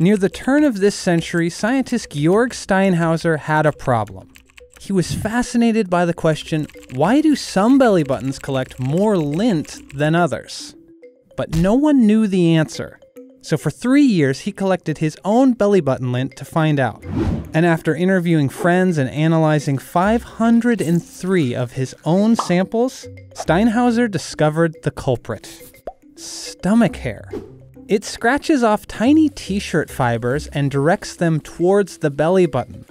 Near the turn of this century, scientist Georg Steinhauser had a problem. He was fascinated by the question why do some belly buttons collect more lint than others? But no one knew the answer. So for three years, he collected his own belly button lint to find out. And after interviewing friends and analyzing 503 of his own samples, Steinhauser discovered the culprit stomach hair. It scratches off tiny t shirt fibers and directs them towards the belly button.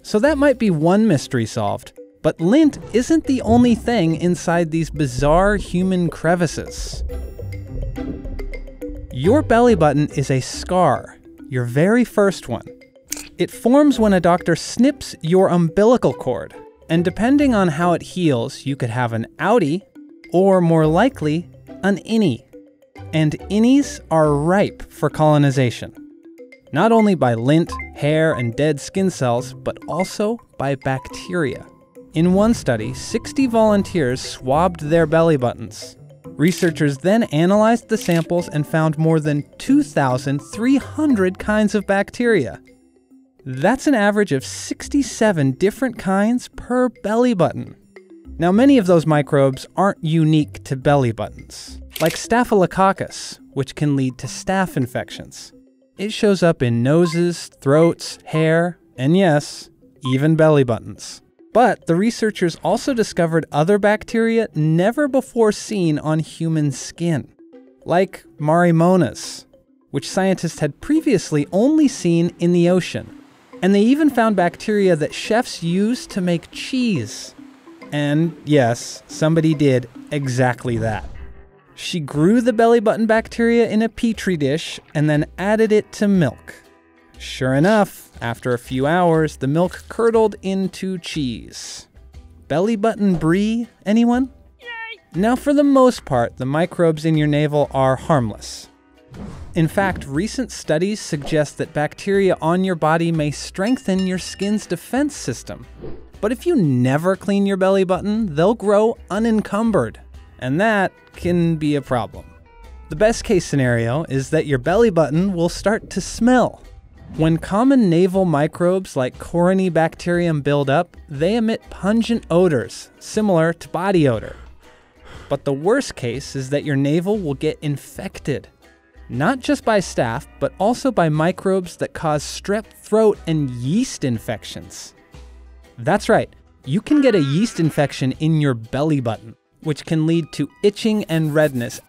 So that might be one mystery solved. But lint isn't the only thing inside these bizarre human crevices. Your belly button is a scar, your very first one. It forms when a doctor snips your umbilical cord, and depending on how it heals, you could have an outie, or more likely, an innie. And innies are ripe for colonization. Not only by lint, hair, and dead skin cells, but also by bacteria. In one study, 60 volunteers swabbed their belly buttons. Researchers then analyzed the samples and found more than 2,300 kinds of bacteria. That's an average of 67 different kinds per belly button. Now, many of those microbes aren't unique to belly buttons, like Staphylococcus, which can lead to staph infections. It shows up in noses, throats, hair, and yes, even belly buttons. But the researchers also discovered other bacteria never before seen on human skin, like Marinomonas, which scientists had previously only seen in the ocean. And they even found bacteria that chefs use to make cheese. And yes, somebody did exactly that. She grew the belly button bacteria in a petri dish and then added it to milk. Sure enough, after a few hours, the milk curdled into cheese. Belly button brie, anyone? Yay! Now, for the most part, the microbes in your navel are harmless. In fact, recent studies suggest that bacteria on your body may strengthen your skin's defense system. But if you never clean your belly button, they'll grow unencumbered, and that can be a problem. The best case scenario is that your belly button will start to smell. When common navel microbes like Corynebacterium build up, they emit pungent odors, similar to body odor. But the worst case is that your navel will get infected, not just by staph, but also by microbes that cause strep throat and yeast infections. That's right, you can get a yeast infection in your belly button which can lead to itching and redness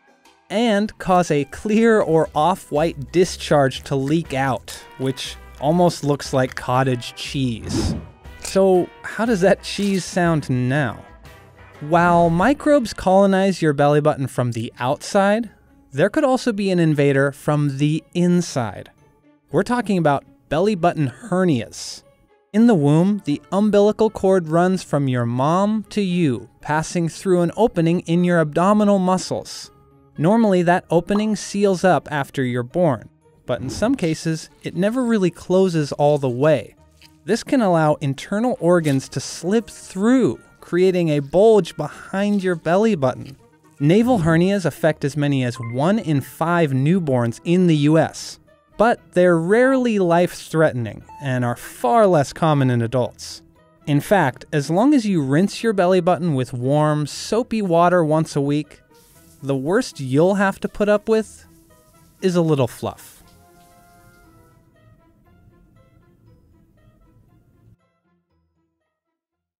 and cause a clear or off white discharge to leak out, which almost looks like cottage cheese. So, how does that cheese sound now? While microbes colonize your belly button from the outside, there could also be an invader from the inside. We're talking about belly button hernias. In the womb, the umbilical cord runs from your mom to you, passing through an opening in your abdominal muscles. Normally, that opening seals up after you're born, but in some cases, it never really closes all the way. This can allow internal organs to slip through, creating a bulge behind your belly button. Navel hernias affect as many as 1 in 5 newborns in the US but they're rarely life threatening and are far less common in adults. In fact, as long as you rinse your belly button with warm, soapy water once a week, the worst you'll have to put up with is a little fluff.